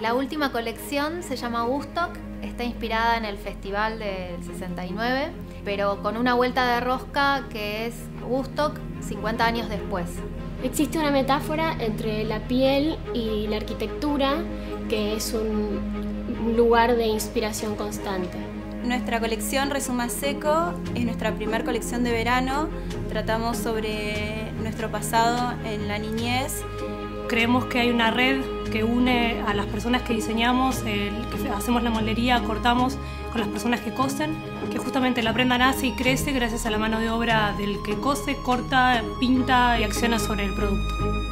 La última colección se llama Woodstock, está inspirada en el festival del 69, pero con una vuelta de rosca que es Woodstock 50 años después. Existe una metáfora entre la piel y la arquitectura que es un lugar de inspiración constante. Nuestra colección Resuma Seco es nuestra primera colección de verano. Tratamos sobre nuestro pasado en la niñez. Creemos que hay una red que une a las personas que diseñamos, que hacemos la moldería, cortamos con las personas que cosen, que justamente la prenda nace y crece gracias a la mano de obra del que cose, corta, pinta y acciona sobre el producto.